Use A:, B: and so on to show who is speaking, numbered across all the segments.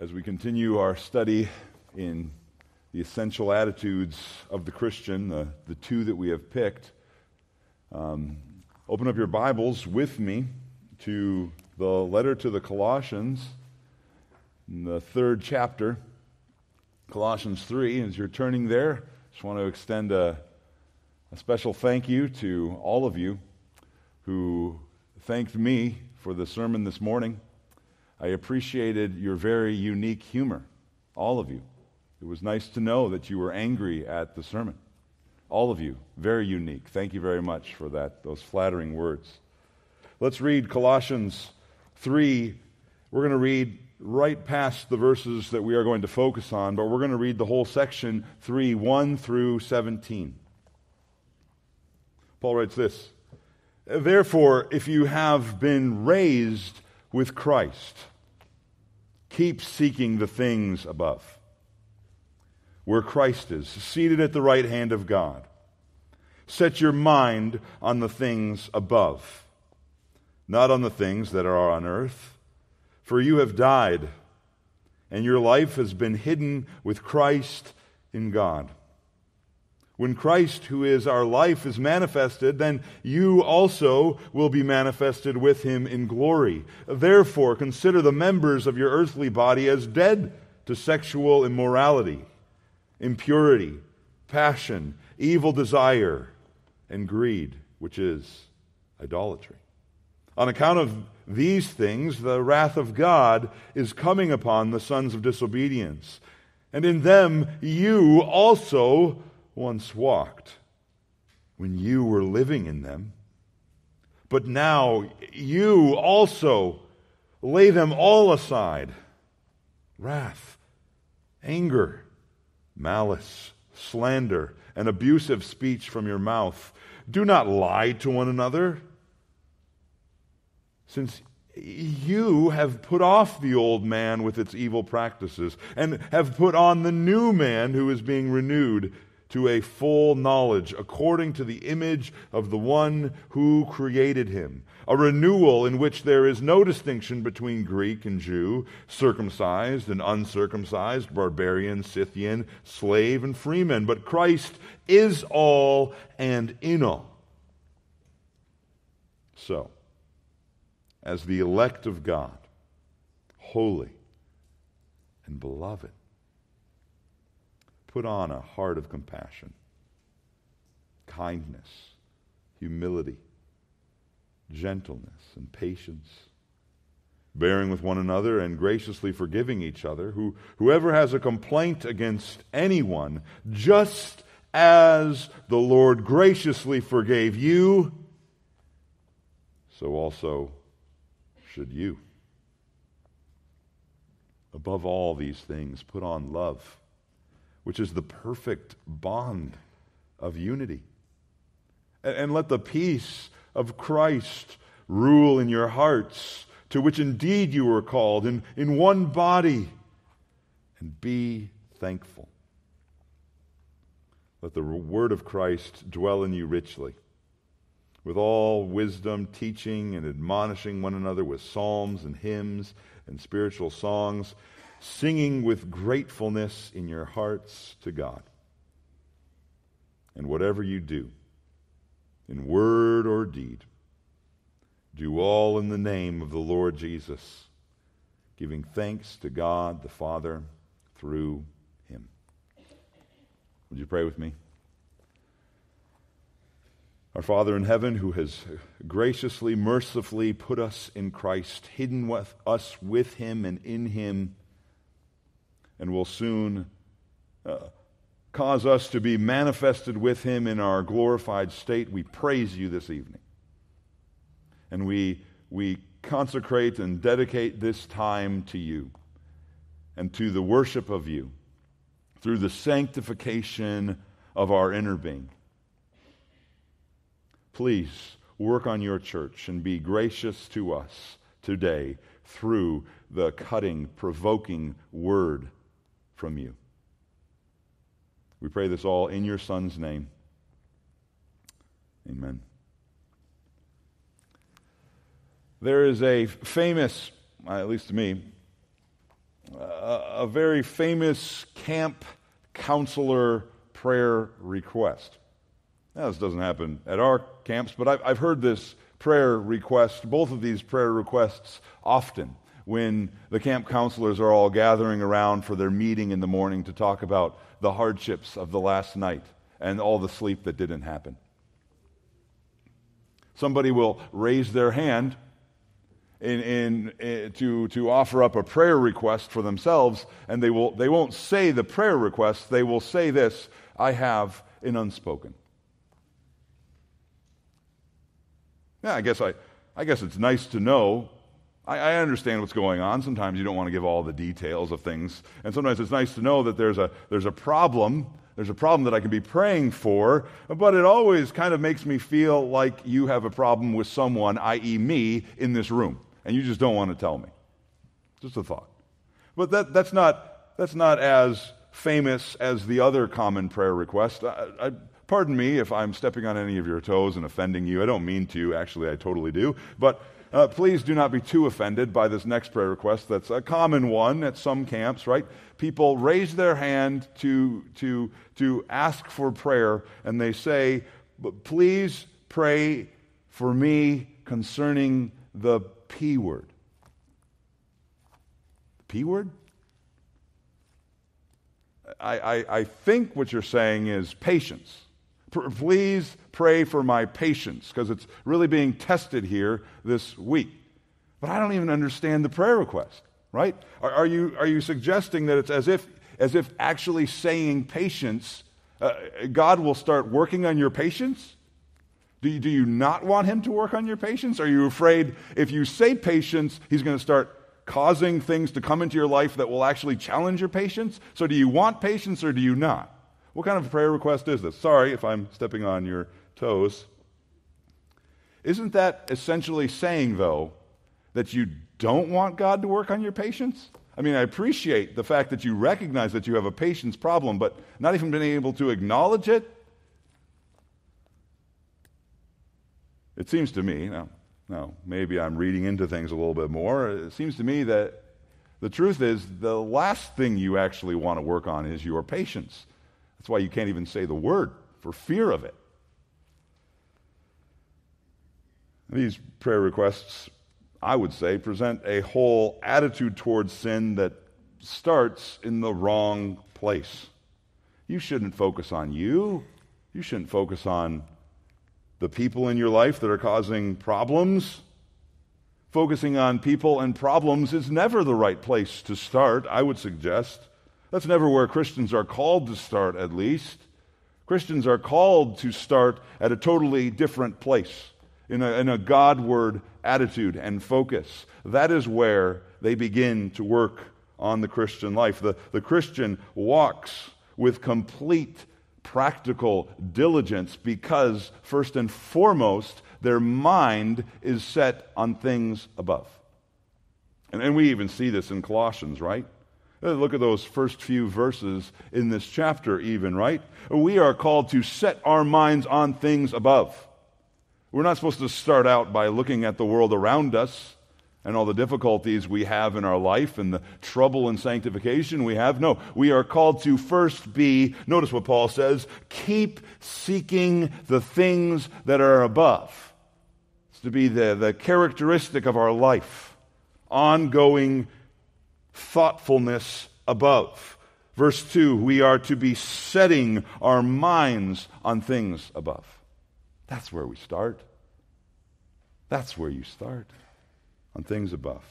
A: as we continue our study in the essential attitudes of the Christian, the, the two that we have picked, um, open up your Bibles with me to the letter to the Colossians, in the third chapter, Colossians 3. As you're turning there, just want to extend a, a special thank you to all of you who thanked me for the sermon this morning. I appreciated your very unique humor, all of you. It was nice to know that you were angry at the sermon. All of you, very unique. Thank you very much for that, those flattering words. Let's read Colossians 3. We're going to read right past the verses that we are going to focus on, but we're going to read the whole section 3 1 through 17. Paul writes this Therefore, if you have been raised with Christ, Keep seeking the things above, where Christ is, seated at the right hand of God. Set your mind on the things above, not on the things that are on earth. For you have died, and your life has been hidden with Christ in God. When Christ, who is our life, is manifested, then you also will be manifested with him in glory. Therefore, consider the members of your earthly body as dead to sexual immorality, impurity, passion, evil desire, and greed, which is idolatry. On account of these things, the wrath of God is coming upon the sons of disobedience. And in them you also once walked when you were living in them. But now you also lay them all aside wrath, anger, malice, slander, and abusive speech from your mouth. Do not lie to one another, since you have put off the old man with its evil practices and have put on the new man who is being renewed to a full knowledge according to the image of the one who created him. A renewal in which there is no distinction between Greek and Jew, circumcised and uncircumcised, barbarian, Scythian, slave and freeman, but Christ is all and in all. So, as the elect of God, holy and beloved, Put on a heart of compassion, kindness, humility, gentleness, and patience, bearing with one another and graciously forgiving each other. Who, whoever has a complaint against anyone, just as the Lord graciously forgave you, so also should you. Above all these things, put on love which is the perfect bond of unity. And let the peace of Christ rule in your hearts, to which indeed you were called, in, in one body, and be thankful. Let the word of Christ dwell in you richly, with all wisdom, teaching and admonishing one another with psalms and hymns and spiritual songs singing with gratefulness in your hearts to God. And whatever you do, in word or deed, do all in the name of the Lord Jesus, giving thanks to God the Father through him. Would you pray with me? Our Father in heaven, who has graciously, mercifully put us in Christ, hidden with us with him and in him, and will soon uh, cause us to be manifested with him in our glorified state. We praise you this evening. And we, we consecrate and dedicate this time to you and to the worship of you through the sanctification of our inner being. Please work on your church and be gracious to us today through the cutting, provoking word from you. We pray this all in your Son's name. Amen. There is a famous, uh, at least to me, a, a very famous camp counselor prayer request. Now, this doesn't happen at our camps, but I've heard this prayer request, both of these prayer requests, often when the camp counselors are all gathering around for their meeting in the morning to talk about the hardships of the last night and all the sleep that didn't happen. Somebody will raise their hand in, in, in, eh, to, to offer up a prayer request for themselves, and they, will, they won't say the prayer request, they will say this I have an unspoken. Yeah, I guess, I, I guess it's nice to know. I, I understand what's going on. Sometimes you don't want to give all the details of things, and sometimes it's nice to know that there's a, there's a problem there's a problem that I can be praying for, but it always kind of makes me feel like you have a problem with someone, i.e., me, in this room and you just don't want to tell me. Just a thought. But that, that's, not, that's not as famous as the other common prayer request. I, I, pardon me if I'm stepping on any of your toes and offending you. I don't mean to. Actually, I totally do. But uh, please do not be too offended by this next prayer request. That's a common one at some camps, right? People raise their hand to, to, to ask for prayer, and they say, Please pray for me concerning the P word. P word? I, I, I, think what you're saying is patience. Please pray for my patience because it's really being tested here this week. But I don't even understand the prayer request, right? Are, are you, are you suggesting that it's as if, as if actually saying patience, uh, God will start working on your patience? Do you, do you not want him to work on your patience? Are you afraid if you say patience, he's going to start causing things to come into your life that will actually challenge your patience? So, do you want patience or do you not? What kind of prayer request is this? Sorry if I'm stepping on your toes. Isn't that essentially saying, though, that you don't want God to work on your patience? I mean, I appreciate the fact that you recognize that you have a patience problem, but not even being able to acknowledge it It seems to me, now, now maybe I'm reading into things a little bit more, it seems to me that the truth is the last thing you actually want to work on is your patience. That's why you can't even say the word for fear of it. These prayer requests, I would say, present a whole attitude towards sin that starts in the wrong place. You shouldn't focus on you. You shouldn't focus on the people in your life that are causing problems. Focusing on people and problems is never the right place to start, I would suggest. That's never where Christians are called to start, at least. Christians are called to start at a totally different place, in a, in a Godward attitude and focus. That is where they begin to work on the Christian life. The, the Christian walks with complete practical diligence because, first and foremost, their mind is set on things above. And, and we even see this in Colossians, right? Uh, look at those first few verses in this chapter, even, right? We are called to set our minds on things above. We're not supposed to start out by looking at the world around us and all the difficulties we have in our life and the trouble and sanctification we have. No, we are called to first be, notice what Paul says, keep seeking the things that are above. It's to be the, the characteristic of our life, ongoing thoughtfulness above. Verse 2 we are to be setting our minds on things above. That's where we start. That's where you start on things above?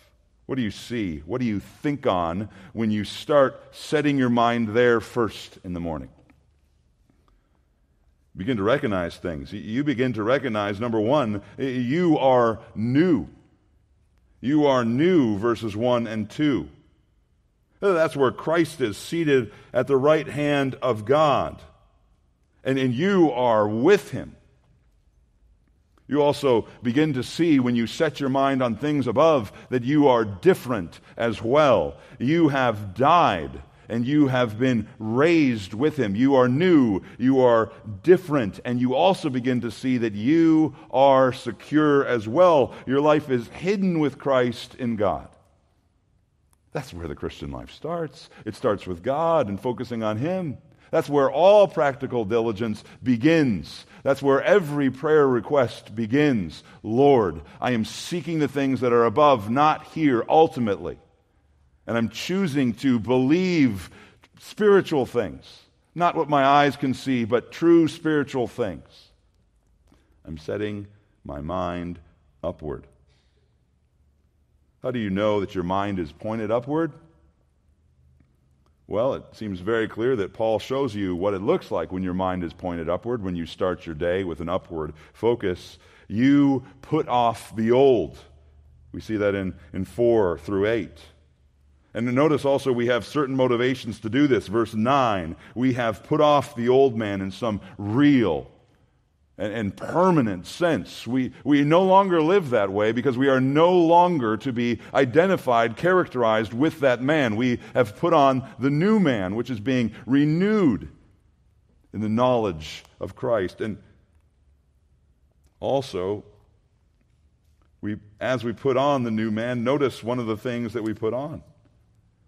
A: What do you see? What do you think on when you start setting your mind there first in the morning? Begin to recognize things. You begin to recognize, number one, you are new. You are new, verses 1 and 2. Oh, that's where Christ is seated at the right hand of God. And, and you are with him. You also begin to see when you set your mind on things above that you are different as well. You have died and you have been raised with him. You are new, you are different, and you also begin to see that you are secure as well. Your life is hidden with Christ in God. That's where the Christian life starts. It starts with God and focusing on Him. That's where all practical diligence begins. That's where every prayer request begins. Lord, I am seeking the things that are above, not here, ultimately. And I'm choosing to believe spiritual things, not what my eyes can see, but true spiritual things. I'm setting my mind upward. How do you know that your mind is pointed upward? Well, it seems very clear that Paul shows you what it looks like when your mind is pointed upward, when you start your day with an upward focus. You put off the old. We see that in, in 4 through 8. And notice also we have certain motivations to do this. Verse 9, we have put off the old man in some real and, and permanent sense. We, we no longer live that way because we are no longer to be identified, characterized with that man. We have put on the new man, which is being renewed in the knowledge of Christ. And also, we, as we put on the new man, notice one of the things that we put on.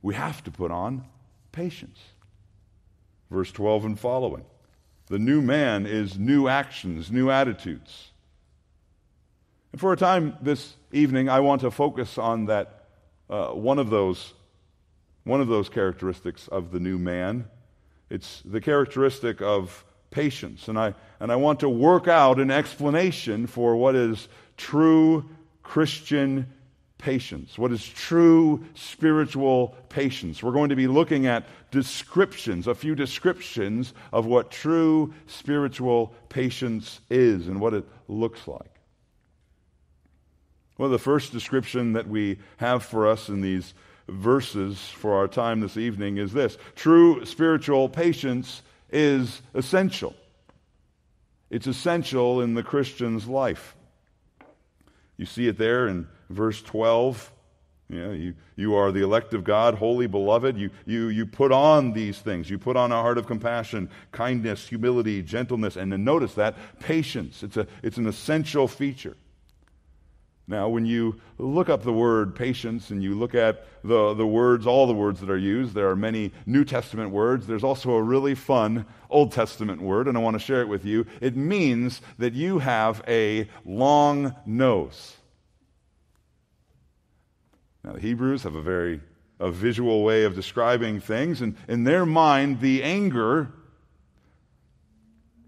A: We have to put on patience. Verse 12 and following. The new man is new actions, new attitudes. And for a time this evening, I want to focus on that uh, one of those one of those characteristics of the new man. It's the characteristic of patience, and I and I want to work out an explanation for what is true Christian patience, what is true spiritual patience. We're going to be looking at descriptions, a few descriptions of what true spiritual patience is and what it looks like. Well, the first description that we have for us in these verses for our time this evening is this true spiritual patience is essential. It's essential in the Christian's life. You see it there in verse 12. You, know, you, you are the elect of God, holy beloved. You, you, you put on these things. You put on a heart of compassion, kindness, humility, gentleness, and then notice that patience. It's, a, it's an essential feature. Now, when you look up the word patience and you look at the, the words, all the words that are used, there are many New Testament words. There's also a really fun Old Testament word, and I want to share it with you. It means that you have a long nose. Now, the Hebrews have a very a visual way of describing things, and in their mind, the anger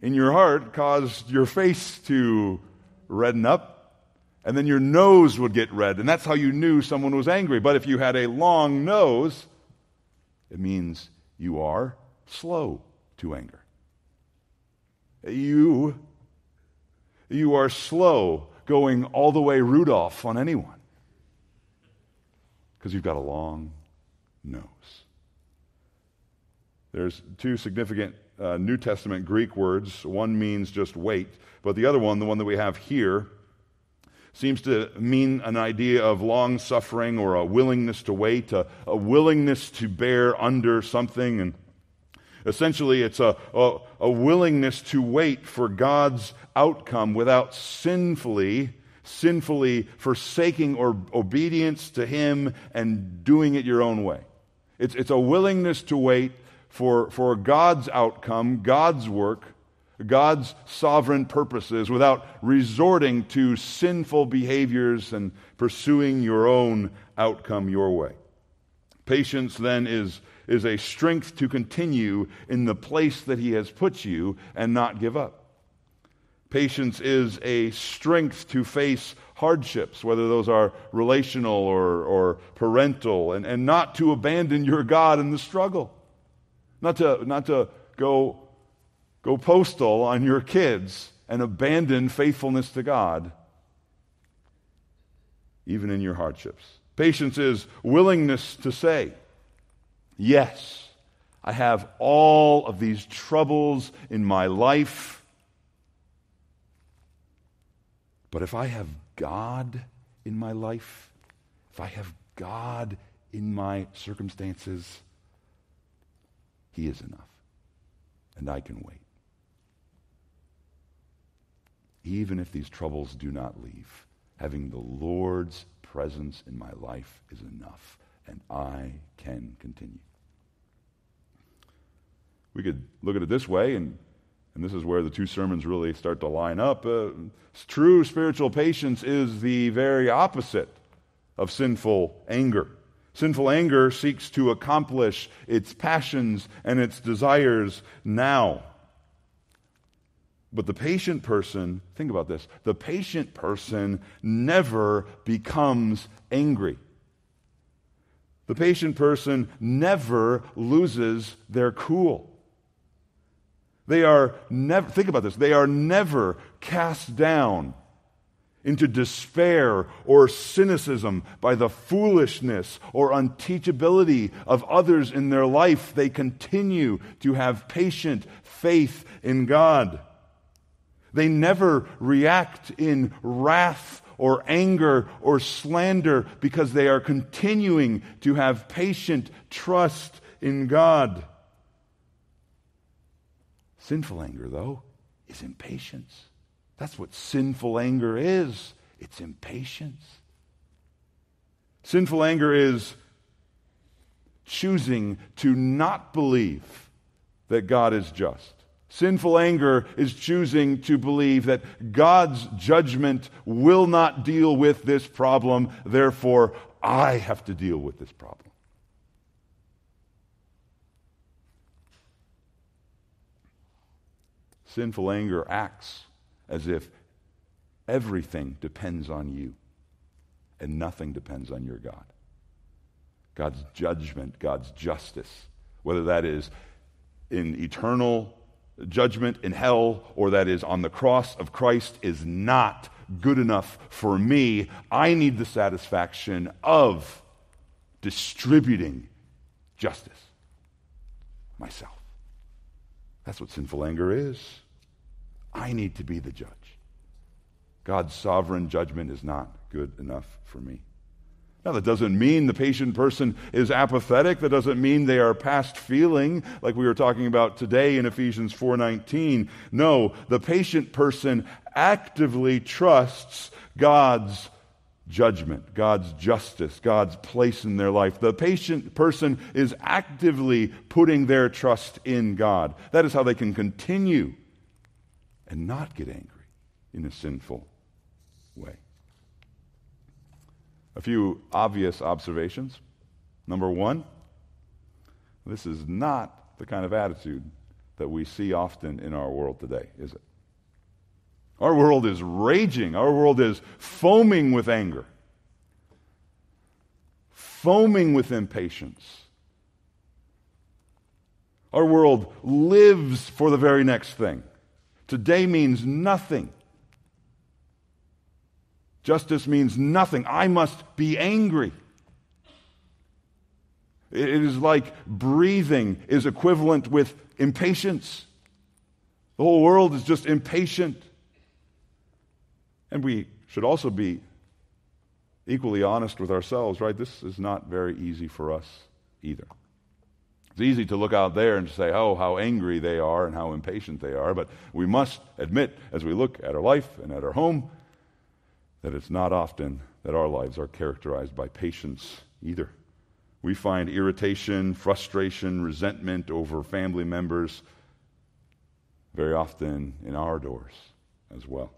A: in your heart caused your face to redden up, and then your nose would get red, and that's how you knew someone was angry. But if you had a long nose, it means you are slow to anger. You, you are slow going all the way Rudolph on anyone because you've got a long nose. There's two significant uh, New Testament Greek words. One means just wait, but the other one, the one that we have here, seems to mean an idea of long suffering or a willingness to wait, a, a willingness to bear under something. And essentially, it's a, a, a willingness to wait for God's outcome without sinfully sinfully forsaking or obedience to Him and doing it your own way. It's, it's a willingness to wait for, for God's outcome, God's work, God's sovereign purposes without resorting to sinful behaviors and pursuing your own outcome your way. Patience then is, is a strength to continue in the place that He has put you and not give up. Patience is a strength to face hardships, whether those are relational or, or parental, and, and not to abandon your God in the struggle. Not to, not to go, go postal on your kids and abandon faithfulness to God, even in your hardships. Patience is willingness to say, Yes, I have all of these troubles in my life But if I have God in my life, if I have God in my circumstances, He is enough. And I can wait. Even if these troubles do not leave, having the Lord's presence in my life is enough. and I can continue. We could look at it this way, and, and this is where the two sermons really start to line up. Uh, true spiritual patience is the very opposite of sinful anger. Sinful anger seeks to accomplish its passions and its desires now. But the patient person, think about this, the patient person never becomes angry. The patient person never loses their cool. They are never, think about this, they are never cast down into despair or cynicism by the foolishness or unteachability of others in their life. They continue to have patient faith in God. They never react in wrath or anger or slander because they are continuing to have patient trust in God. Sinful anger, though, is impatience. That's what sinful anger is it's impatience. Sinful anger is choosing to not believe that God is just. Sinful anger is choosing to believe that God's judgment will not deal with this problem, therefore, I have to deal with this problem. Sinful anger acts as if everything depends on you and nothing depends on your God. God's judgment, God's justice, whether that is in eternal judgment in hell or that is on the cross of Christ, is not good enough for me. I need the satisfaction of distributing justice myself. That's what sinful anger is. I need to be the judge. God's sovereign judgment is not good enough for me. Now, that doesn't mean the patient person is apathetic. That doesn't mean they are past feeling, like we were talking about today in Ephesians 4.19. No, the patient person actively trusts God's judgment, God's justice, God's place in their life. The patient person is actively putting their trust in God. That is how they can continue and not get angry in a sinful way. A few obvious observations. Number one, this is not the kind of attitude that we see often in our world today, is it? Our world is raging. Our world is foaming with anger, foaming with impatience. Our world lives for the very next thing. Today means nothing. Justice means nothing. I must be angry. It is like breathing is equivalent with impatience. The whole world is just impatient. And we should also be equally honest with ourselves, right? This is not very easy for us either. It's easy to look out there and say, oh, how angry they are and how impatient they are, but we must admit, as we look at our life and at our home, that it's not often that our lives are characterized by patience either. We find irritation, frustration, resentment over family members very often in our doors as well,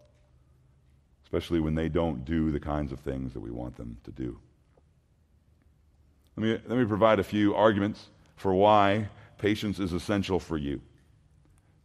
A: especially when they don't do the kinds of things that we want them to do. Let me, let me provide a few arguments for why patience is essential for you.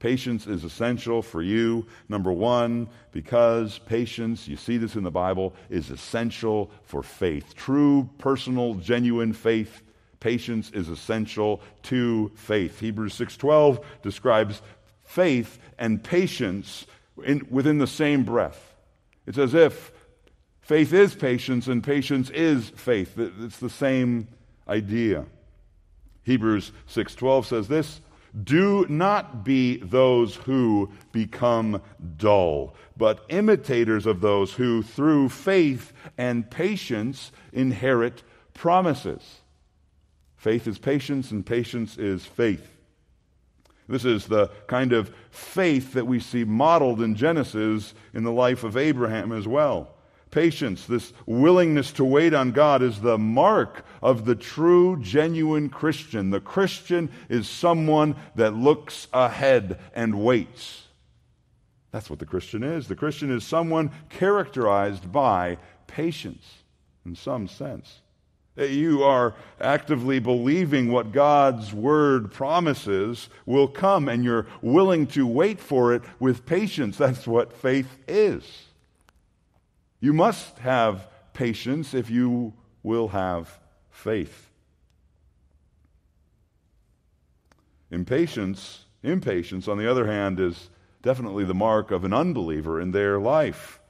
A: Patience is essential for you, number one, because patience, you see this in the Bible, is essential for faith. True, personal, genuine faith, patience is essential to faith. Hebrews 6.12 describes faith and patience in, within the same breath. It's as if faith is patience and patience is faith. It's the same idea. Hebrews 6:12 says this, "Do not be those who become dull, but imitators of those who through faith and patience inherit promises." Faith is patience and patience is faith. This is the kind of faith that we see modeled in Genesis in the life of Abraham as well. Patience, this willingness to wait on God, is the mark of the true, genuine Christian. The Christian is someone that looks ahead and waits. That's what the Christian is. The Christian is someone characterized by patience in some sense. You are actively believing what God's word promises will come, and you're willing to wait for it with patience. That's what faith is. You must have patience if you will have faith. Impatience, impatience, on the other hand, is definitely the mark of an unbeliever in their life.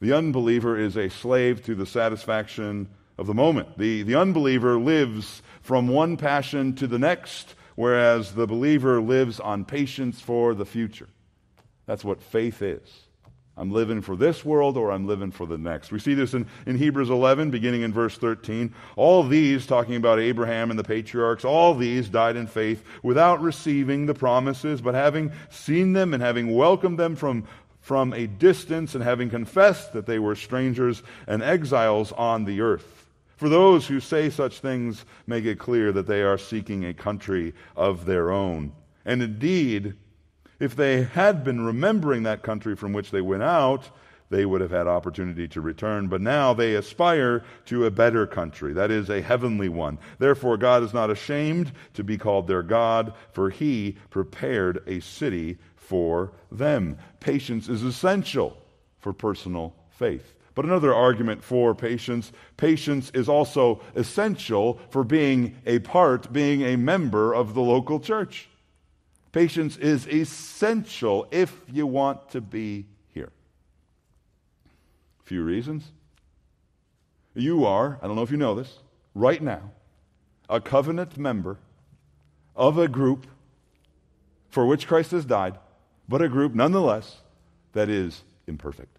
A: The unbeliever is a slave to the satisfaction of the moment. The, the unbeliever lives from one passion to the next, whereas the believer lives on patience for the future. That's what faith is. I'm living for this world or I'm living for the next. We see this in, in Hebrews 11, beginning in verse 13. All these, talking about Abraham and the patriarchs, all these died in faith without receiving the promises, but having seen them and having welcomed them from, from a distance and having confessed that they were strangers and exiles on the earth. For those who say such things make it clear that they are seeking a country of their own. And indeed, if they had been remembering that country from which they went out, they would have had opportunity to return. But now they aspire to a better country, that is, a heavenly one. Therefore, God is not ashamed to be called their God, for he prepared a city for them. Patience is essential for personal faith. But another argument for patience patience is also essential for being a part, being a member of the local church. Patience is essential if you want to be here. Few reasons. You are, I don't know if you know this, right now, a covenant member of a group for which Christ has died, but a group nonetheless that is imperfect.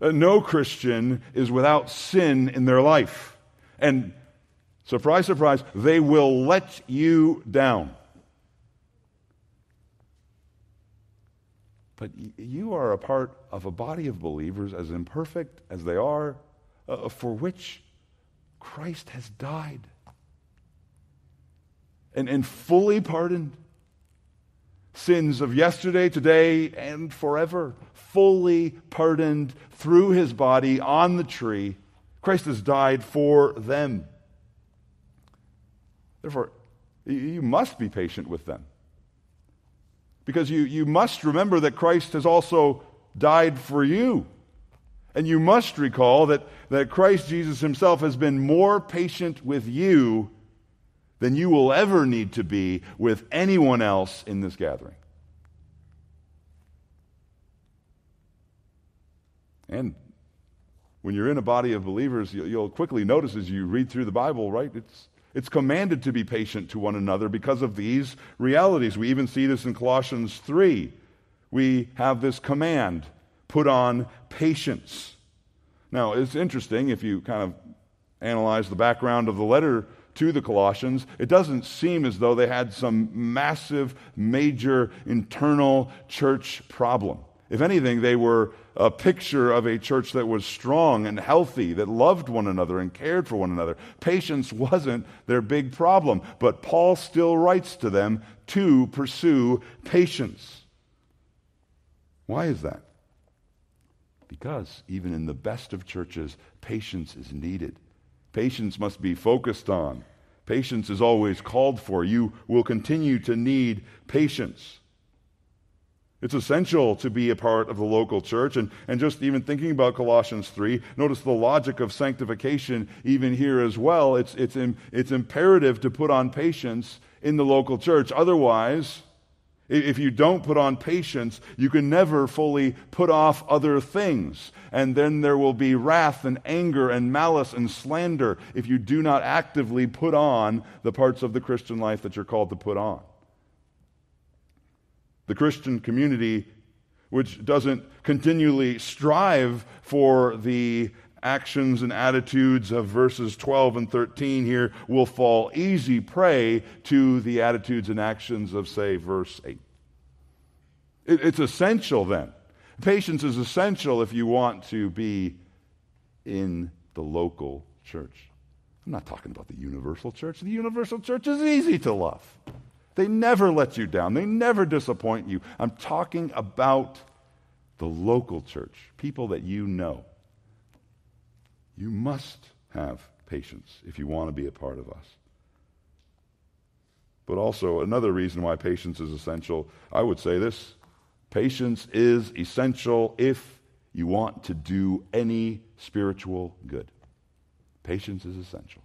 A: Uh, no Christian is without sin in their life. And Surprise, surprise, they will let you down. But you are a part of a body of believers, as imperfect as they are, uh, for which Christ has died and, and fully pardoned sins of yesterday, today, and forever. Fully pardoned through his body on the tree. Christ has died for them. Therefore, you must be patient with them. Because you, you must remember that Christ has also died for you. And you must recall that, that Christ Jesus himself has been more patient with you than you will ever need to be with anyone else in this gathering. And when you're in a body of believers, you'll quickly notice as you read through the Bible, right? It's, it's commanded to be patient to one another because of these realities. We even see this in Colossians 3. We have this command put on patience. Now, it's interesting if you kind of analyze the background of the letter to the Colossians, it doesn't seem as though they had some massive, major internal church problem. If anything, they were a picture of a church that was strong and healthy, that loved one another and cared for one another. Patience wasn't their big problem, but Paul still writes to them to pursue patience. Why is that? Because even in the best of churches, patience is needed. Patience must be focused on. Patience is always called for. You will continue to need patience. It's essential to be a part of the local church. And, and just even thinking about Colossians 3, notice the logic of sanctification even here as well. It's, it's, it's imperative to put on patience in the local church. Otherwise, if you don't put on patience, you can never fully put off other things. And then there will be wrath and anger and malice and slander if you do not actively put on the parts of the Christian life that you're called to put on. The Christian community, which doesn't continually strive for the actions and attitudes of verses 12 and 13 here, will fall easy prey to the attitudes and actions of, say, verse 8. It's essential then Patience is essential if you want to be in the local church. I'm not talking about the universal church. The universal church is easy to love. They never let you down, they never disappoint you. I'm talking about the local church, people that you know. You must have patience if you want to be a part of us. But also, another reason why patience is essential, I would say this patience is essential if you want to do any spiritual good. Patience is essential.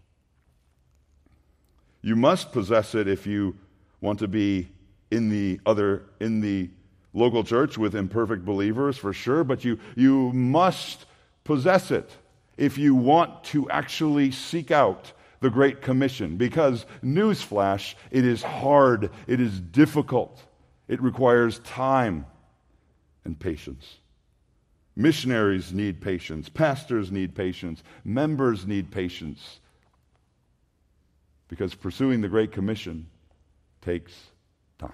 A: You must possess it if you want to be in the other in the local church with imperfect believers for sure, but you you must possess it if you want to actually seek out the Great Commission. Because, newsflash, it is hard, it is difficult, it requires time and patience. Missionaries need patience, pastors need patience, members need patience. Because pursuing the Great Commission takes time.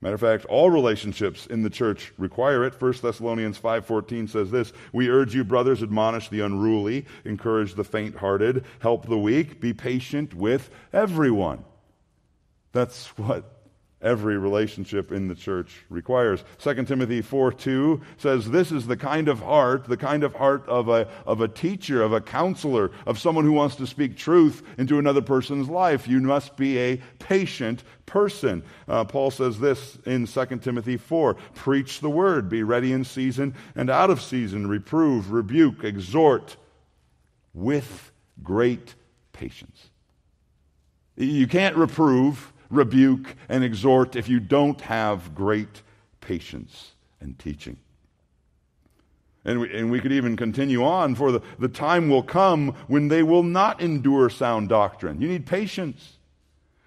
A: Matter of fact, all relationships in the church require it. 1 Thessalonians 5:14 says this, "We urge you brothers admonish the unruly, encourage the faint-hearted, help the weak, be patient with everyone." That's what every relationship in the church requires. 2 Timothy 4 2 says, This is the kind of heart, the kind of heart of a, of a teacher, of a counselor, of someone who wants to speak truth into another person's life. You must be a patient person. Uh, Paul says this in 2 Timothy 4 Preach the word, be ready in season and out of season, reprove, rebuke, exhort with great patience. You can't reprove rebuke, and exhort if you don't have great patience and teaching. And we, and we could even continue on, for the, the time will come when they will not endure sound doctrine. You need patience.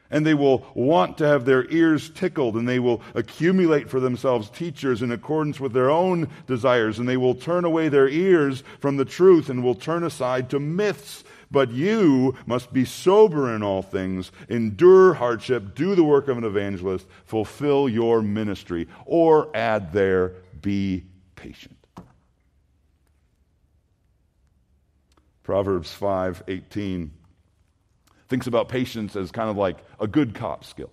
A: And they will want to have their ears tickled, and they will accumulate for themselves teachers in accordance with their own desires, and they will turn away their ears from the truth and will turn aside to myths but you must be sober in all things, endure hardship, do the work of an evangelist, fulfill your ministry. Or add there, be patient. Proverbs 5:18 thinks about patience as kind of like a good cop skill.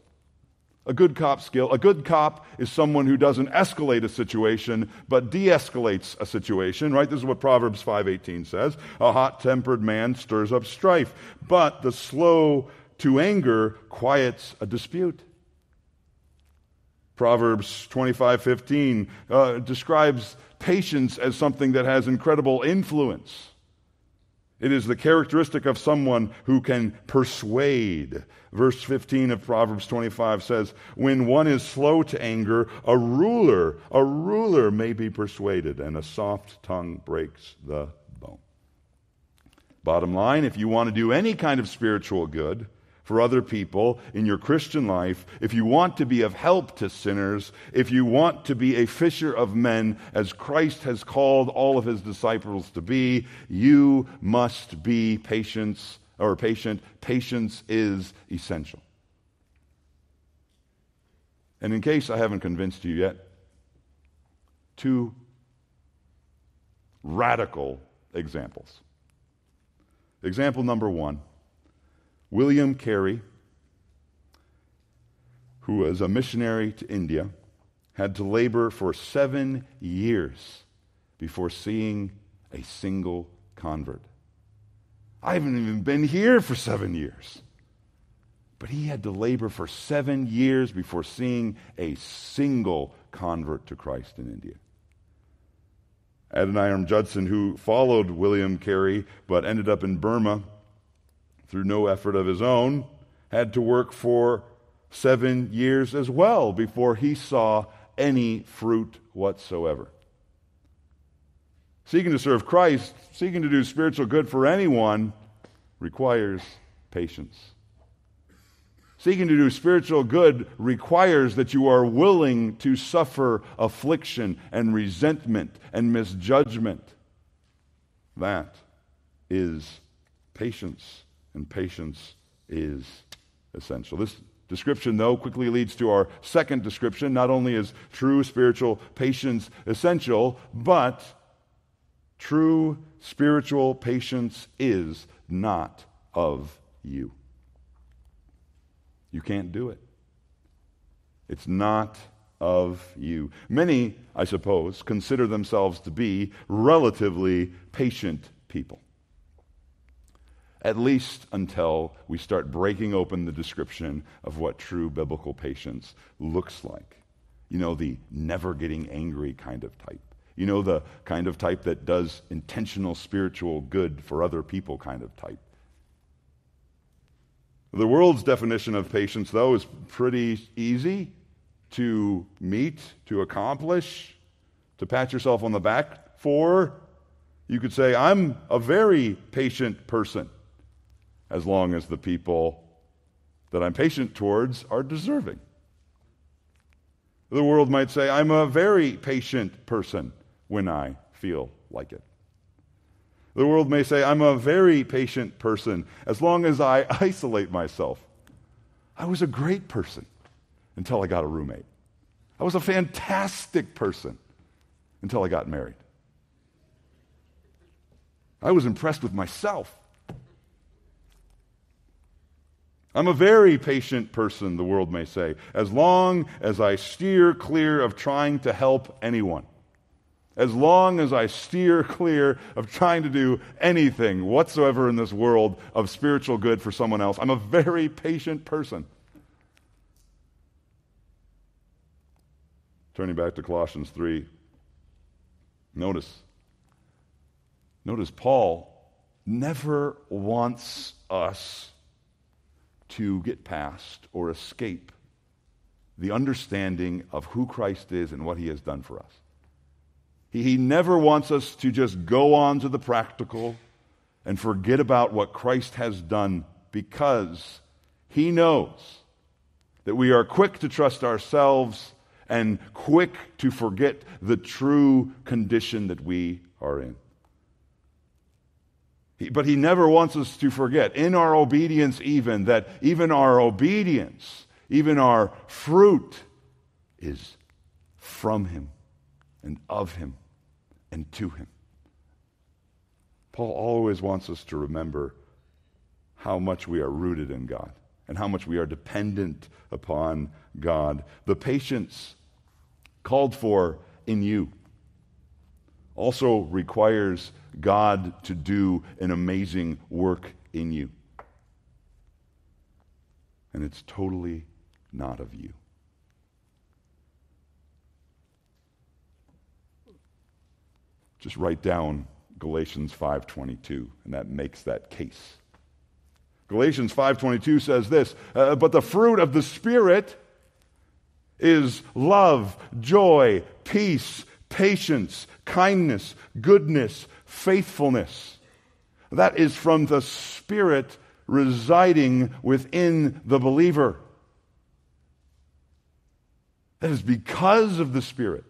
A: A good cop skill. A good cop is someone who doesn't escalate a situation, but de-escalates a situation, right? This is what Proverbs 5:18 says. A hot-tempered man stirs up strife, but the slow to anger quiets a dispute. Proverbs 25:15 uh, describes patience as something that has incredible influence. It is the characteristic of someone who can persuade. Verse 15 of Proverbs 25 says, When one is slow to anger, a ruler, a ruler may be persuaded, and a soft tongue breaks the bone. Bottom line, if you want to do any kind of spiritual good, for other people in your Christian life, if you want to be of help to sinners, if you want to be a fisher of men as Christ has called all of his disciples to be, you must be patience or patient. Patience is essential. And in case I haven't convinced you yet, two radical examples. Example number one William Carey, who was a missionary to India, had to labor for seven years before seeing a single convert. I haven't even been here for seven years. But he had to labor for seven years before seeing a single convert to Christ in India. Adoniram Judson, who followed William Carey but ended up in Burma, through no effort of his own, had to work for seven years as well before he saw any fruit whatsoever. Seeking to serve Christ, seeking to do spiritual good for anyone, requires patience. Seeking to do spiritual good requires that you are willing to suffer affliction and resentment and misjudgment. That is patience and patience is essential. This description, though, quickly leads to our second description. Not only is true spiritual patience essential, but true spiritual patience is not of you. You can't do it. It's not of you. Many, I suppose, consider themselves to be relatively patient people. At least until we start breaking open the description of what true biblical patience looks like. You know, the never getting angry kind of type. You know, the kind of type that does intentional spiritual good for other people kind of type. The world's definition of patience, though, is pretty easy to meet, to accomplish, to pat yourself on the back for. You could say, I'm a very patient person, as long as the people that I'm patient towards are deserving. The world might say, I'm a very patient person when I feel like it. The world may say, I'm a very patient person as long as I isolate myself. I was a great person until I got a roommate. I was a fantastic person until I got married. I was impressed with myself. I'm a very patient person, the world may say, as long as I steer clear of trying to help anyone. As long as I steer clear of trying to do anything whatsoever in this world of spiritual good for someone else, I'm a very patient person. Turning back to Colossians 3, notice. Notice Paul never wants us to get past or escape the understanding of who Christ is and what he has done for us. He never wants us to just go on to the practical and forget about what Christ has done because he knows that we are quick to trust ourselves and quick to forget the true condition that we are in. But he never wants us to forget, in our obedience, even, that even our obedience, even our fruit, is from him and of him and to Him. Paul always wants us to remember how much we are rooted in God and how much we are dependent upon God. The patience called for in you also requires God to do an amazing work in you. And it's totally not of you. Just write down Galatians 5:22 and that makes that case. Galatians 5:22 says this, uh, but the fruit of the spirit is love, joy, peace, patience, kindness, goodness, faithfulness. That is from the spirit residing within the believer. That is because of the spirit.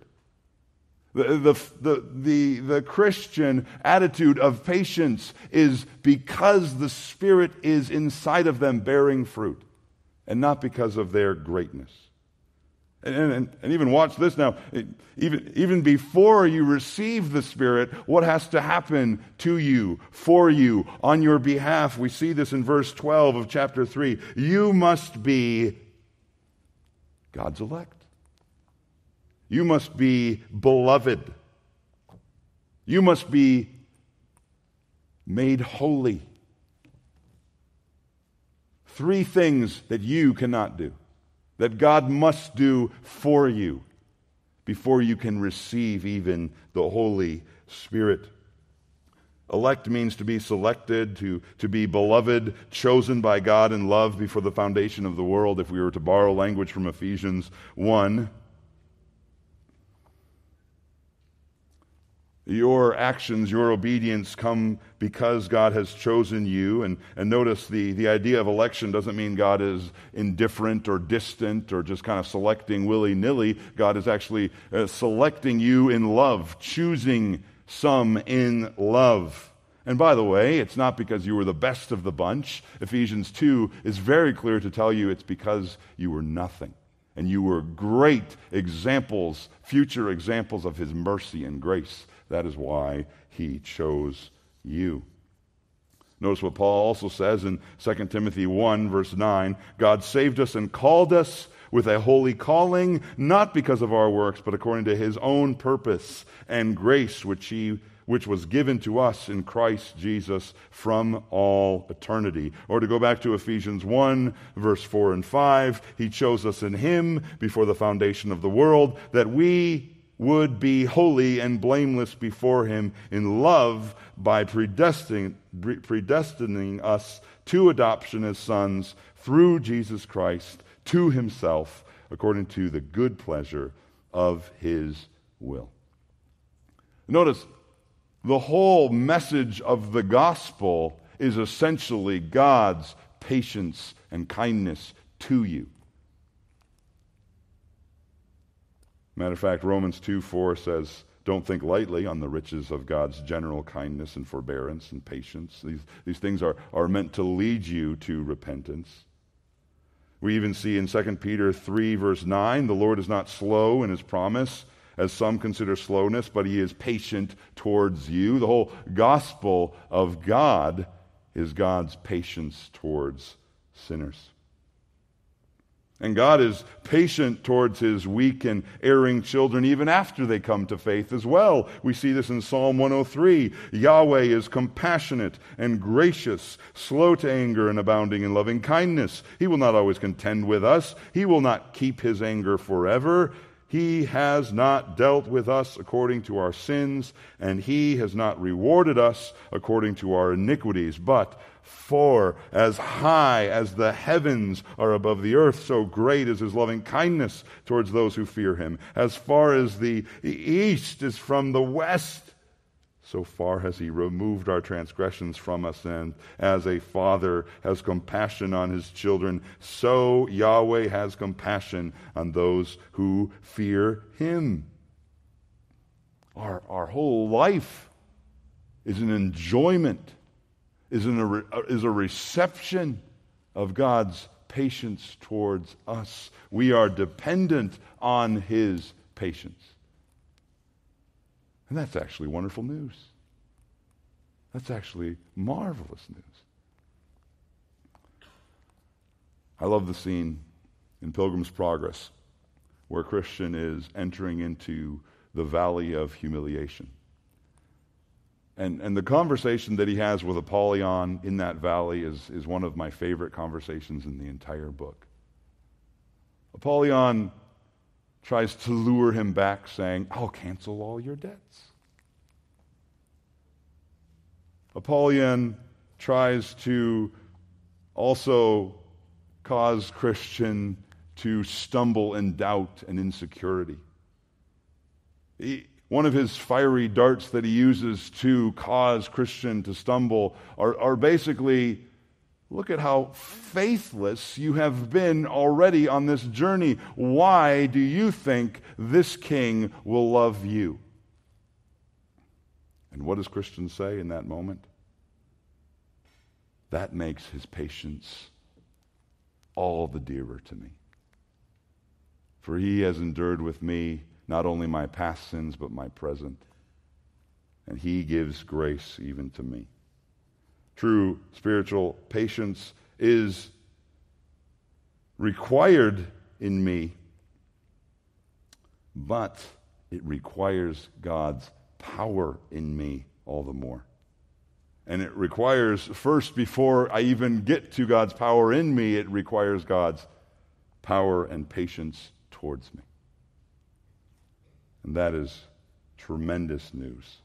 A: The, the, the, the, Christian attitude of patience is because the Spirit is inside of them bearing fruit, and not because of their greatness. And, and, and, even watch this now. Even, even before you receive the Spirit, what has to happen to you, for you, on your behalf? We see this in verse 12 of chapter 3. You must be God's elect. You must be beloved. You must be made holy. Three things that you cannot do, that God must do for you before you can receive even the Holy Spirit. Elect means to be selected, to, to be beloved, chosen by God in love before the foundation of the world, if we were to borrow language from Ephesians 1. Your actions, your obedience come because God has chosen you. And, and notice the, the idea of election doesn't mean God is indifferent or distant or just kind of selecting willy nilly. God is actually uh, selecting you in love, choosing some in love. And by the way, it's not because you were the best of the bunch. Ephesians 2 is very clear to tell you it's because you were nothing. And you were great examples, future examples of his mercy and grace. That is why he chose you. Notice what Paul also says in 2 Timothy 1, verse 9 God saved us and called us with a holy calling, not because of our works, but according to his own purpose and grace, which he which was given to us in Christ Jesus from all eternity. Or to go back to Ephesians 1, verse 4 and 5, he chose us in him before the foundation of the world, that we would be holy and blameless before him in love by predestining, predestining us to adoption as sons through Jesus Christ to himself according to the good pleasure of his will. Notice the whole message of the gospel is essentially God's patience and kindness to you. Matter of fact, Romans 2 4 says, Don't think lightly on the riches of God's general kindness and forbearance and patience. These, these things are, are meant to lead you to repentance. We even see in 2 Peter 3, verse 9, the Lord is not slow in his promise, as some consider slowness, but he is patient towards you. The whole gospel of God is God's patience towards sinners. And God is patient towards his weak and erring children even after they come to faith as well. We see this in Psalm 103. Yahweh is compassionate and gracious, slow to anger and abounding in loving kindness. He will not always contend with us. He will not keep his anger forever. He has not dealt with us according to our sins, and he has not rewarded us according to our iniquities. But for as high as the heavens are above the earth, so great is his loving kindness towards those who fear him. As far as the east is from the west, so far has he removed our transgressions from us. And as a father has compassion on his children, so Yahweh has compassion on those who fear him. Our, our whole life is an enjoyment is, a, uh, is a reception of God's patience towards us. We are dependent on His patience. And that's actually wonderful news. That's actually marvelous news. I love the scene in Pilgrim's Progress where Christian is entering into the valley of humiliation. And, and the conversation that he has with Apollyon in that valley is, is one of my favorite conversations in the entire book. Apollyon tries to lure him back, saying, I'll cancel all your debts. Apollyon tries to also cause Christian to stumble in doubt and insecurity. He, one of his fiery darts that he uses to cause Christian to stumble are, are basically look at how faithless you have been already on this journey. Why do you think this king will love you? And what does Christian say in that moment? That makes his patience all the dearer to me. For he has endured with me not only my past sins, but my present. And He gives grace even to me. True spiritual patience is required in me, but it requires God's power in me all the more. And it requires, first, before I even get to God's power in me, it requires God's power and patience towards me. And that is tremendous news.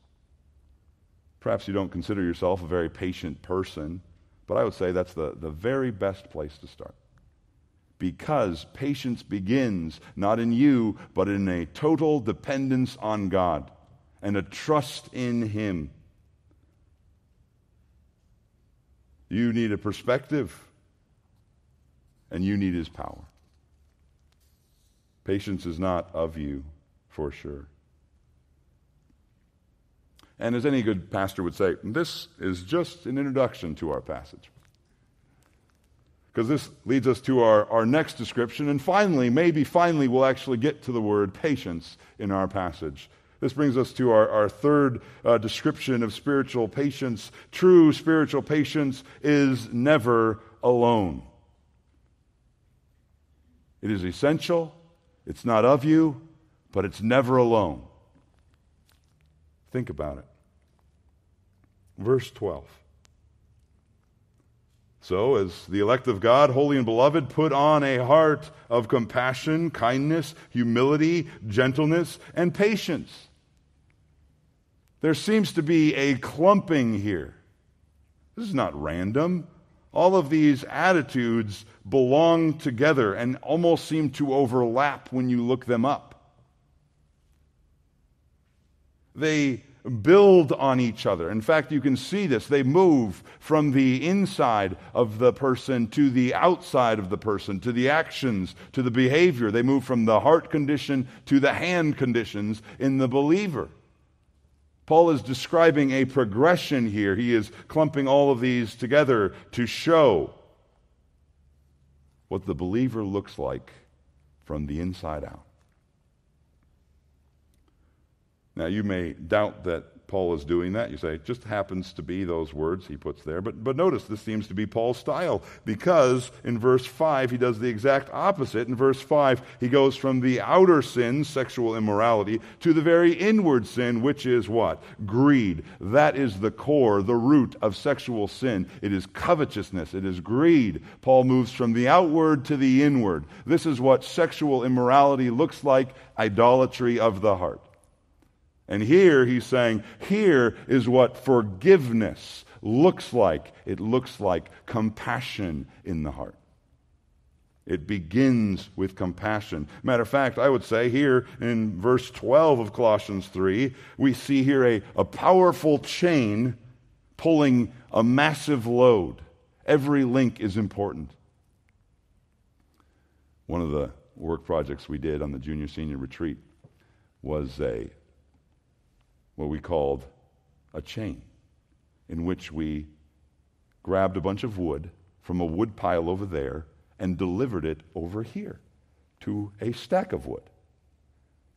A: Perhaps you don't consider yourself a very patient person, but I would say that's the, the very best place to start. Because patience begins not in you, but in a total dependence on God and a trust in Him. You need a perspective, and you need His power. Patience is not of you, for sure. And as any good pastor would say, this is just an introduction to our passage. Because this leads us to our, our next description. And finally, maybe finally, we'll actually get to the word patience in our passage. This brings us to our, our third uh, description of spiritual patience. True spiritual patience is never alone. It is essential, it's not of you, but it's never alone. Think about it. Verse 12. So, as the elect of God, holy and beloved, put on a heart of compassion, kindness, humility, gentleness, and patience. There seems to be a clumping here. This is not random. All of these attitudes belong together and almost seem to overlap when you look them up. They build on each other. In fact, you can see this. They move from the inside of the person to the outside of the person, to the actions, to the behavior. They move from the heart condition to the hand conditions in the believer. Paul is describing a progression here. He is clumping all of these together to show what the believer looks like from the inside out. Now, you may doubt that Paul is doing that. You say, it just happens to be those words he puts there. But, but notice this seems to be Paul's style because in verse 5 he does the exact opposite. In verse 5, he goes from the outer sin, sexual immorality, to the very inward sin, which is what? Greed. That is the core, the root of sexual sin. It is covetousness, it is greed. Paul moves from the outward to the inward. This is what sexual immorality looks like idolatry of the heart. And here he's saying, here is what forgiveness looks like. It looks like compassion in the heart. It begins with compassion. Matter of fact, I would say here in verse 12 of Colossians 3, we see here a, a powerful chain pulling a massive load. Every link is important. One of the work projects we did on the junior senior retreat was a what we called a chain, in which we grabbed a bunch of wood from a wood pile over there and delivered it over here to a stack of wood.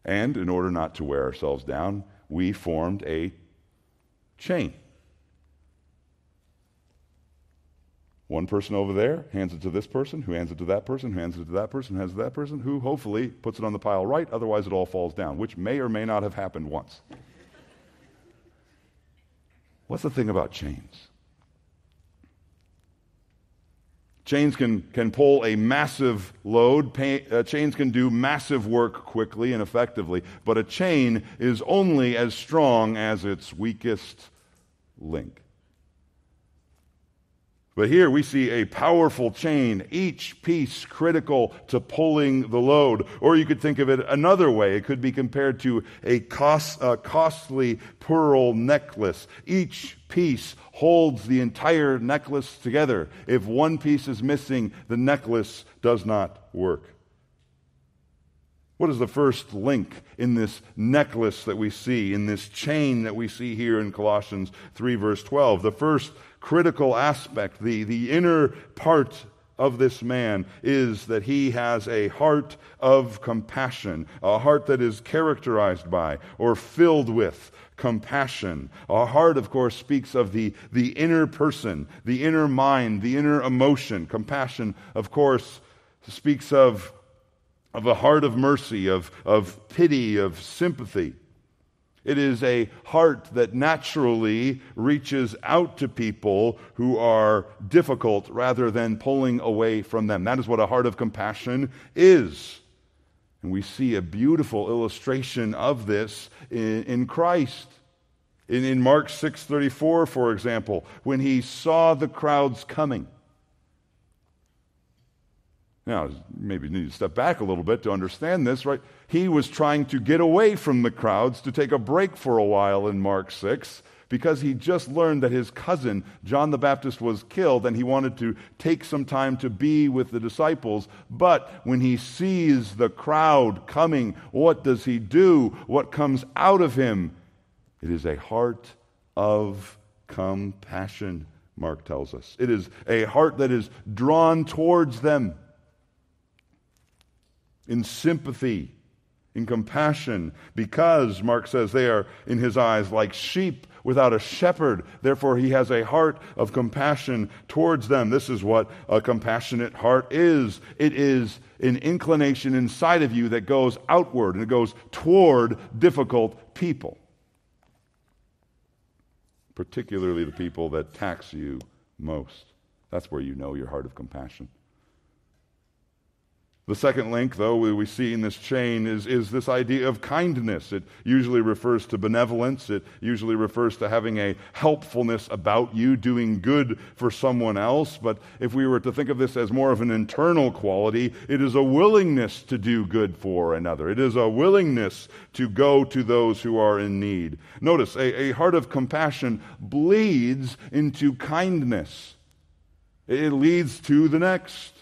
A: And in order not to wear ourselves down, we formed a chain. One person over there hands it to this person, who hands it to that person, who hands it to that person, who hands it to that person, who hopefully puts it on the pile right, otherwise it all falls down, which may or may not have happened once. What's the thing about chains? Chains can, can pull a massive load. uh, chains can do massive work quickly and effectively, but a chain is only as strong as its weakest link. But here we see a powerful chain, each piece critical to pulling the load. Or you could think of it another way. It could be compared to a, cost, a costly pearl necklace. Each piece holds the entire necklace together. If one piece is missing, the necklace does not work. What is the first link in this necklace that we see, in this chain that we see here in Colossians 3, verse 12? The first critical aspect, the, the inner part of this man is that he has a heart of compassion, a heart that is characterized by or filled with compassion. A heart, of course, speaks of the, the inner person, the inner mind, the inner emotion. Compassion, of course, speaks of of a heart of mercy, of, of pity, of sympathy. It is a heart that naturally reaches out to people who are difficult rather than pulling away from them. That is what a heart of compassion is. And we see a beautiful illustration of this in, in Christ. In, in Mark 6:34, for example, when he saw the crowds coming, now, maybe you need to step back a little bit to understand this, right? He was trying to get away from the crowds to take a break for a while in Mark 6 because he just learned that his cousin, John the Baptist, was killed and he wanted to take some time to be with the disciples. But when he sees the crowd coming, what does he do? What comes out of him? It is a heart of compassion, Mark tells us. It is a heart that is drawn towards them in sympathy, in compassion, because, Mark says, they are, in his eyes, like sheep without a shepherd. Therefore, he has a heart of compassion towards them. This is what a compassionate heart is it is an inclination inside of you that goes outward and it goes toward difficult people, particularly the people that tax you most. That's where you know your heart of compassion. The second link, though, we see in this chain is, is this idea of kindness. It usually refers to benevolence. It usually refers to having a helpfulness about you, doing good for someone else. But if we were to think of this as more of an internal quality, it is a willingness to do good for another. It is a willingness to go to those who are in need. Notice, a, a heart of compassion bleeds into kindness, it leads to the next.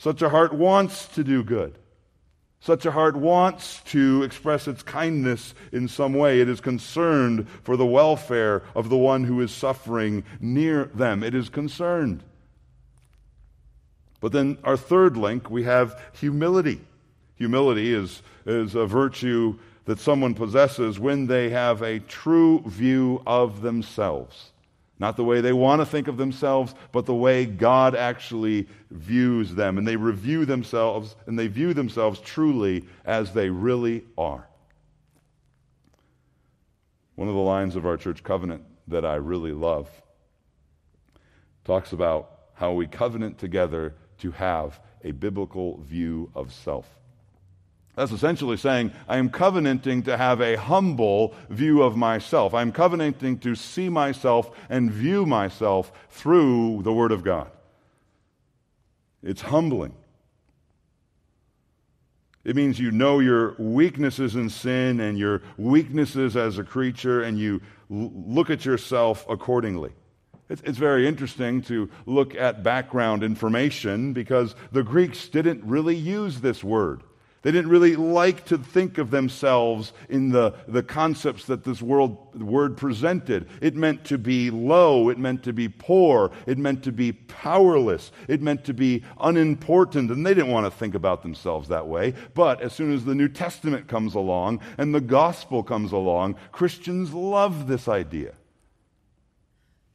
A: Such a heart wants to do good. Such a heart wants to express its kindness in some way. It is concerned for the welfare of the one who is suffering near them. It is concerned. But then, our third link, we have humility. Humility is, is a virtue that someone possesses when they have a true view of themselves. Not the way they want to think of themselves, but the way God actually views them. And they review themselves and they view themselves truly as they really are. One of the lines of our church covenant that I really love talks about how we covenant together to have a biblical view of self. That's essentially saying, I am covenanting to have a humble view of myself. I'm covenanting to see myself and view myself through the Word of God. It's humbling. It means you know your weaknesses in sin and your weaknesses as a creature, and you l- look at yourself accordingly. It's, it's very interesting to look at background information because the Greeks didn't really use this word. They didn't really like to think of themselves in the, the concepts that this world, word presented. It meant to be low. It meant to be poor. It meant to be powerless. It meant to be unimportant. And they didn't want to think about themselves that way. But as soon as the New Testament comes along and the gospel comes along, Christians love this idea.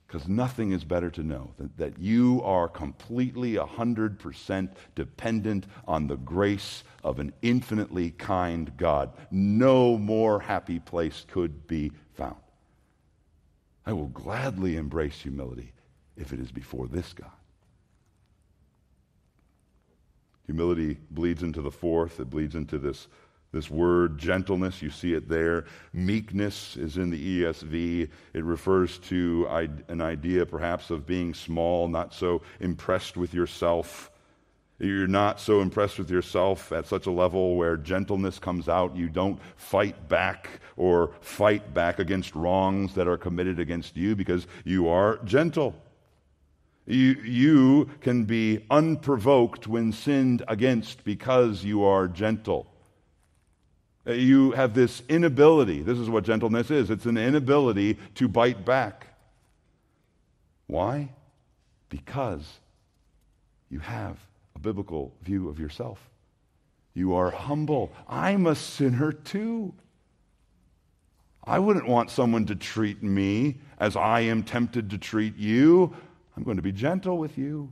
A: Because nothing is better to know than that you are completely 100% dependent on the grace of an infinitely kind God. No more happy place could be found. I will gladly embrace humility if it is before this God. Humility bleeds into the fourth, it bleeds into this this word, gentleness, you see it there. Meekness is in the ESV. It refers to an idea, perhaps, of being small, not so impressed with yourself. You're not so impressed with yourself at such a level where gentleness comes out. You don't fight back or fight back against wrongs that are committed against you because you are gentle. You, you can be unprovoked when sinned against because you are gentle. You have this inability. This is what gentleness is it's an inability to bite back. Why? Because you have a biblical view of yourself. You are humble. I'm a sinner too. I wouldn't want someone to treat me as I am tempted to treat you. I'm going to be gentle with you.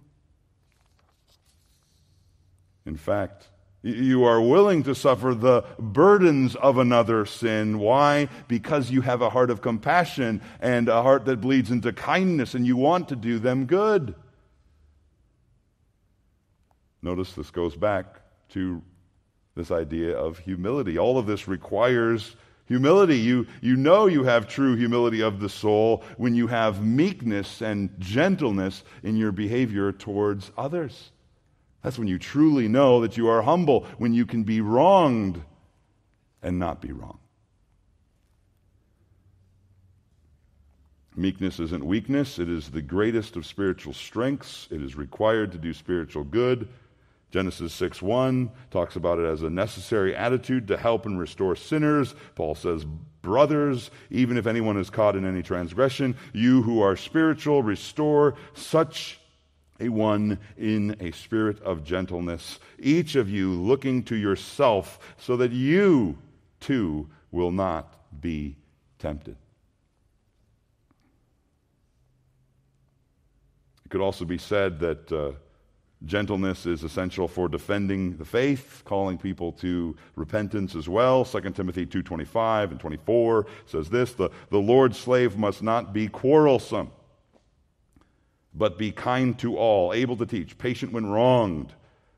A: In fact, you are willing to suffer the burdens of another sin. Why? Because you have a heart of compassion and a heart that bleeds into kindness and you want to do them good. Notice this goes back to this idea of humility. All of this requires humility. You, you know you have true humility of the soul when you have meekness and gentleness in your behavior towards others. That's when you truly know that you are humble, when you can be wronged and not be wrong. Meekness isn't weakness, it is the greatest of spiritual strengths. It is required to do spiritual good, Genesis 6 1 talks about it as a necessary attitude to help and restore sinners. Paul says, Brothers, even if anyone is caught in any transgression, you who are spiritual, restore such a one in a spirit of gentleness, each of you looking to yourself, so that you too will not be tempted. It could also be said that. Uh, Gentleness is essential for defending the faith, calling people to repentance as well. 2 Timothy 2.25 and 24 says this, the, the Lord's slave must not be quarrelsome, but be kind to all, able to teach, patient when wronged,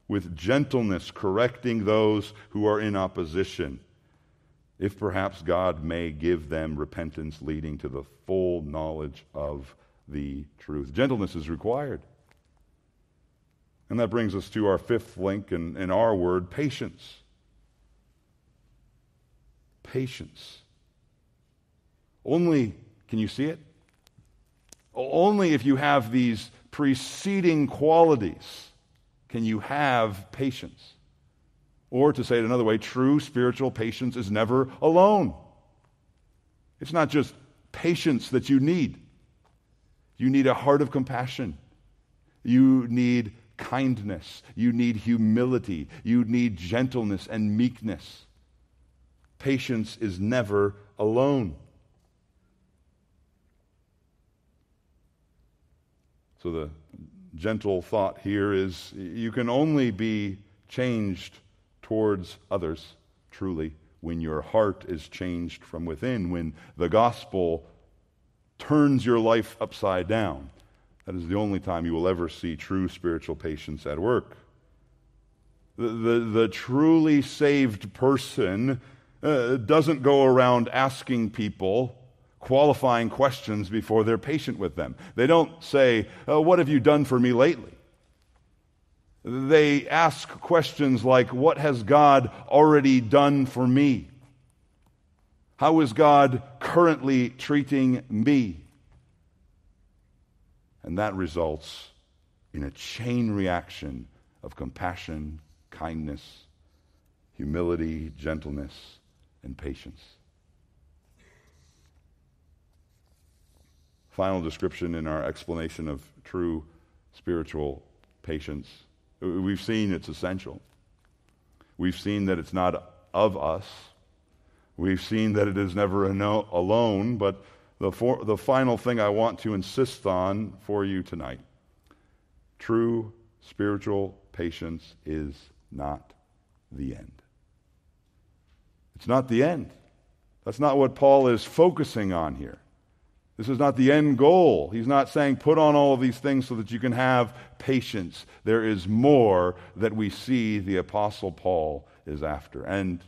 A: with gentleness correcting those who are in opposition, if perhaps God may give them repentance leading to the full knowledge of the truth. Gentleness is required. And that brings us to our fifth link in, in our word patience. Patience. Only, can you see it? Only if you have these preceding qualities can you have patience. Or to say it another way, true spiritual patience is never alone. It's not just patience that you need. You need a heart of compassion. You need kindness. You need humility. You need gentleness and meekness. Patience is never alone. So, the gentle thought here is you can only be changed towards others truly when your heart is changed from within, when the gospel turns your life upside down. That is the only time you will ever see true spiritual patience at work. The, the, the truly saved person uh, doesn't go around asking people qualifying questions before they're patient with them. They don't say, uh, What have you done for me lately? They ask questions like, What has God already done for me? How is God currently treating me? And that results in a chain reaction of compassion, kindness, humility, gentleness, and patience. Final description in our explanation of true spiritual patience. We've seen it's essential. We've seen that it's not of us. We've seen that it is never alone, but the, for, the final thing I want to insist on for you tonight true spiritual patience is not the end. It's not the end. That's not what Paul is focusing on here. This is not the end goal. He's not saying put on all of these things so that you can have patience. There is more that we see the Apostle Paul is after. And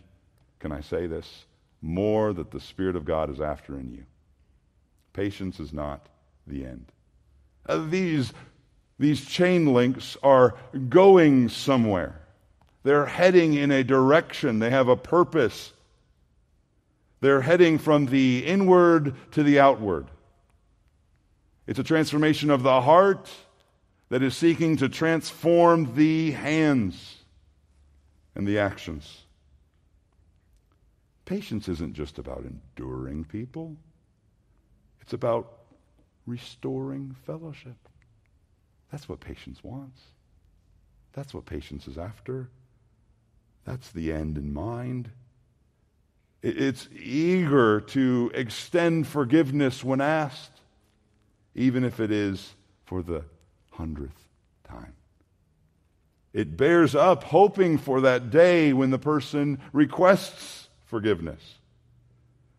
A: can I say this? More that the Spirit of God is after in you. Patience is not the end. Uh, these, these chain links are going somewhere. They're heading in a direction. They have a purpose. They're heading from the inward to the outward. It's a transformation of the heart that is seeking to transform the hands and the actions. Patience isn't just about enduring people. It's about restoring fellowship. That's what patience wants. That's what patience is after. That's the end in mind. It's eager to extend forgiveness when asked, even if it is for the hundredth time. It bears up hoping for that day when the person requests forgiveness.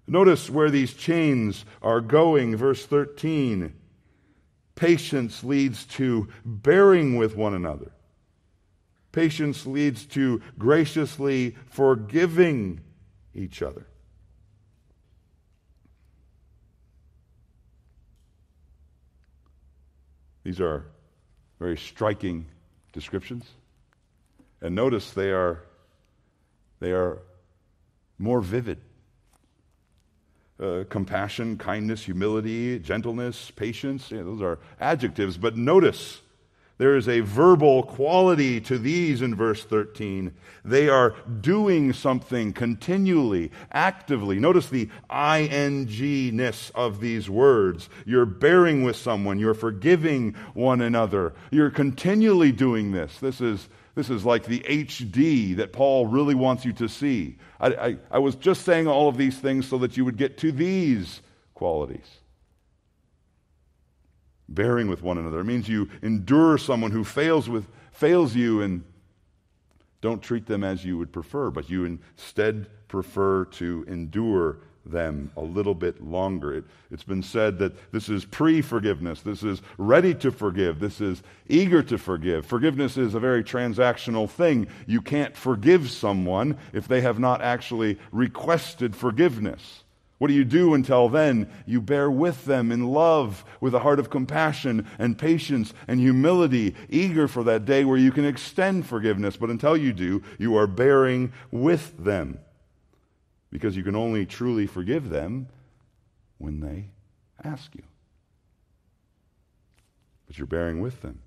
A: Notice where these chains are going. Verse 13. Patience leads to bearing with one another. Patience leads to graciously forgiving each other. These are very striking descriptions. And notice they are, they are more vivid uh, compassion, kindness, humility, gentleness, patience. Know, those are adjectives. But notice There is a verbal quality to these in verse 13. They are doing something continually, actively. Notice the ing ness of these words. You're bearing with someone, you're forgiving one another. You're continually doing this. This is, this is like the HD that Paul really wants you to see. I, I, I was just saying all of these things so that you would get to these qualities bearing with one another. It means you endure someone who fails with fails you and don't treat them as you would prefer, but you instead prefer to endure them a little bit longer. It, has been said that this is pre forgiveness. This is ready to forgive. This is eager to forgive. Forgiveness is a very transactional thing. You can't forgive someone if they have not actually requested forgiveness. What do you do until then? You bear with them in love, with a heart of compassion and patience and humility, eager for that day where you can extend forgiveness. But until you do, you are bearing with them. Because you can only truly forgive them when they ask you. But you're bearing with them.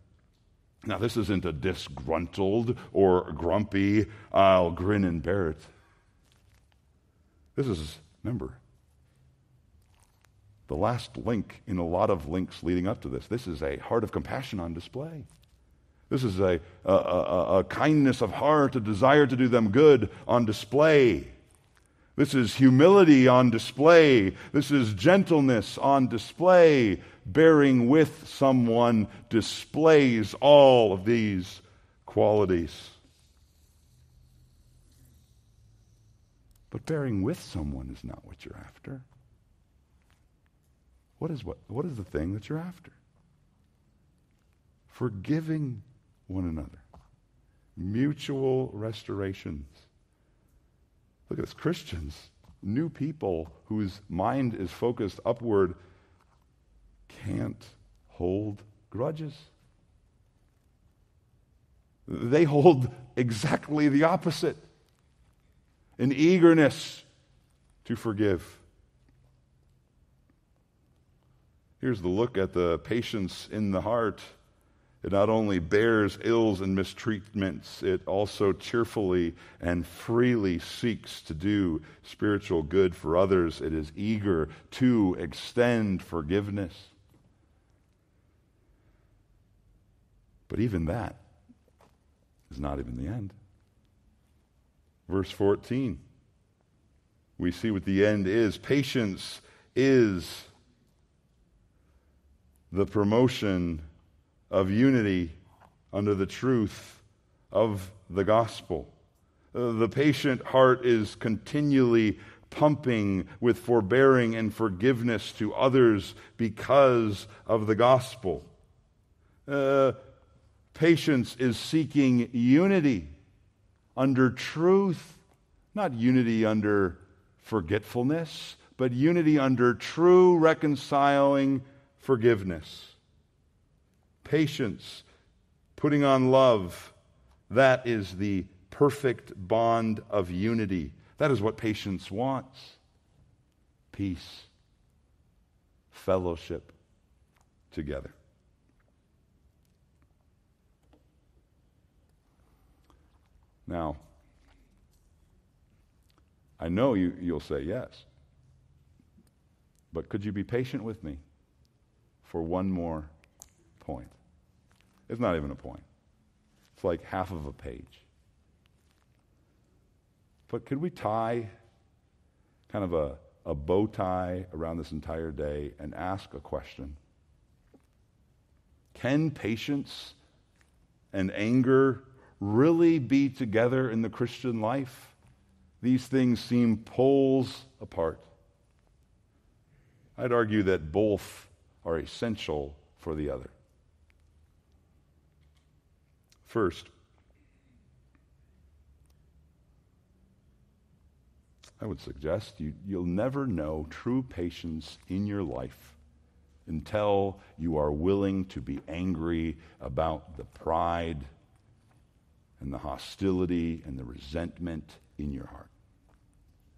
A: Now, this isn't a disgruntled or grumpy, I'll grin and bear it. This is, remember, the last link in a lot of links leading up to this. This is a heart of compassion on display. This is a, a, a, a, kindness of heart, a desire to do them good on display. This is humility on display. This is gentleness on display. Bearing with someone displays all of these qualities. But bearing with someone is not what you're after. What is, what, what is the thing that you're after? Forgiving one another. Mutual restorations. Look at Christians, new people whose mind is focused upward, can't hold grudges. They hold exactly the opposite an eagerness to forgive. Here's the look at the patience in the heart. It not only bears ills and mistreatments, it also cheerfully and freely seeks to do spiritual good for others. It is eager to extend forgiveness. But even that is not even the end. Verse 14, we see what the end is. Patience is the promotion of unity under the truth of the gospel. Uh, the patient heart is continually pumping with forbearing and forgiveness to others because of the gospel. Uh, patience is seeking unity under truth, not unity under forgetfulness, but unity under true reconciling forgiveness, patience, putting on love. That is the perfect bond of unity. That is what patience wants peace, fellowship together. Now, I know you, you'll say yes. But could you be patient with me? for one more point. It's not even a point, it's like half of a page. But could we tie kind of a, a bow tie around this entire day and ask a question? Can patience and anger really be together in the Christian life? These things seem poles apart. I'd argue that both are essential for the other. First, I would suggest you, you'll never know true patience in your life until you are willing to be angry about the pride and the hostility and the resentment in your heart.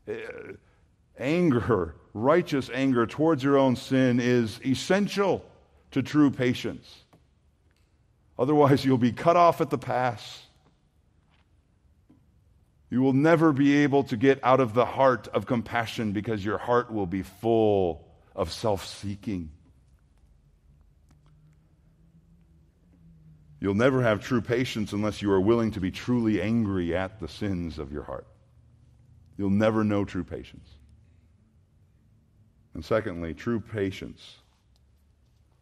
A: Uh, anger, righteous anger towards your own sin is essential to true patience. Otherwise, you'll be cut off at the pass. You will never be able to get out of the heart of compassion because your heart will be full of self seeking. You'll never have true patience unless you are willing to be truly angry at the sins of your heart. You'll never know true patience. And secondly, true patience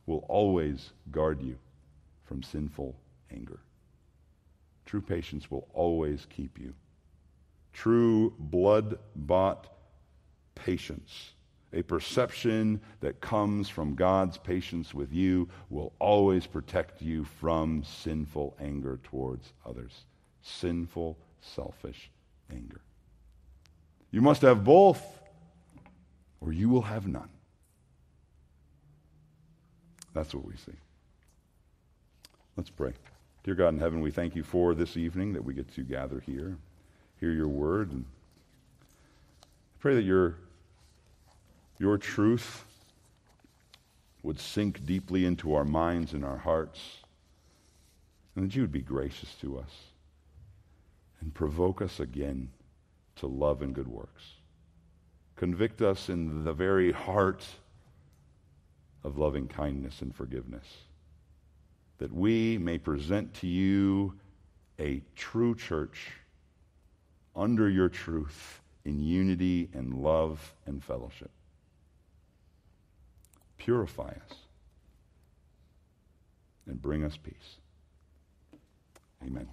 A: will always guard you from sinful anger. True patience will always keep you. True blood bought patience a perception that comes from God's patience with you will always protect you from sinful anger towards others. Sinful, selfish anger. You must have both, or you will have none. That's what we see. Let's pray. Dear God in heaven, we thank you for this evening that we get to gather here, hear your word, and pray that your your truth would sink deeply into our minds and our hearts, and that you would be gracious to us and provoke us again to love and good works. Convict us in the very heart of loving kindness and forgiveness, that we may present to you a true church under your truth in unity and love and fellowship. Purify us and bring us peace. Amen.